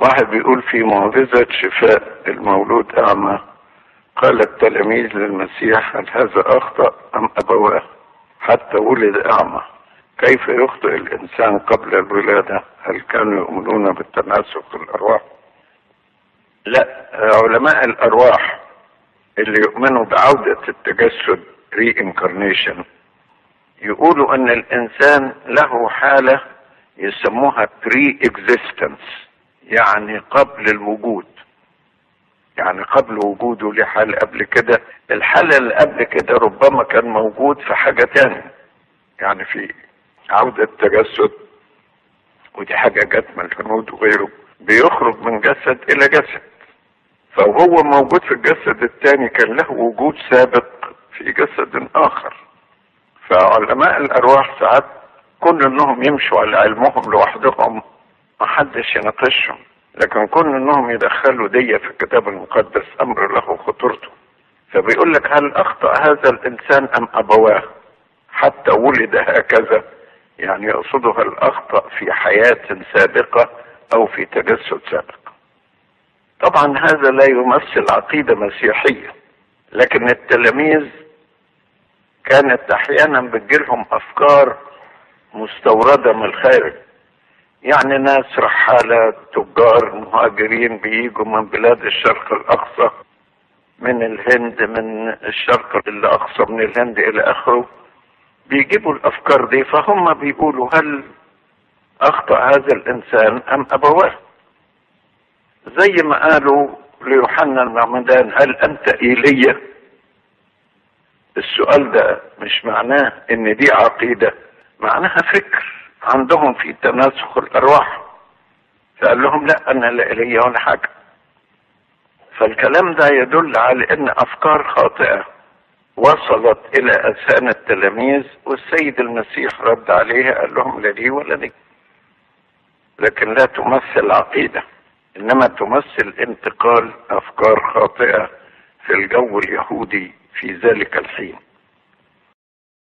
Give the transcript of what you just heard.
واحد بيقول في معجزة شفاء المولود أعمى. قال التلاميذ للمسيح هل هذا أخطأ أم أبواه؟ حتى ولد أعمى. كيف يخطئ الإنسان قبل الولادة؟ هل كانوا يؤمنون بالتناسخ الأرواح لا علماء الأرواح اللي يؤمنوا بعودة التجسد reincarnation يقولوا أن الإنسان له حالة يسموها pre existence يعني قبل الوجود. يعني قبل وجوده لحال قبل كده. الحالة اللي قبل كده ربما كان موجود في حاجة تانية. يعني في عودة تجسد ودي حاجة جت من الهنود وغيره. بيخرج من جسد إلى جسد. فهو موجود في الجسد الثاني كان له وجود سابق في جسد آخر. فعلماء الأرواح ساعات كل إنهم يمشوا على علمهم لوحدهم. ما حدش يناقشهم لكن كون إنهم يدخلوا دي في الكتاب المقدس أمر له خطورته. فبيقول لك هل أخطأ هذا الإنسان أم أبواه؟ حتى ولد هكذا. يعني يقصده هل اخطا في حياة سابقة أو في تجسد سابق طبعا هذا لا يمثل عقيدة مسيحية لكن التلاميذ كانت أحيانا بتجيلهم أفكار مستوردة من الخارج. يعني ناس رحالة تجار مهاجرين بيجوا من بلاد الشرق الأقصى من الهند من الشرق الأقصى من الهند إلى آخره بيجيبوا الأفكار دي فهم بيقولوا هل أخطأ هذا الإنسان أم أبواه؟ زي ما قالوا ليوحنا المعمدان هل أنت إيليا؟ السؤال ده مش معناه إن دي عقيدة معناها فكر. عندهم في تناسخ الأرواح. فقال لهم لا أنا لا إلي ولا حاجة. فالكلام ده يدل على إن أفكار خاطئة وصلت إلى أذهان التلاميذ والسيد المسيح رد عليها قال لهم لا لي ولا لي لكن لا تمثل عقيدة إنما تمثل انتقال أفكار خاطئة في الجو اليهودي في ذلك الحين.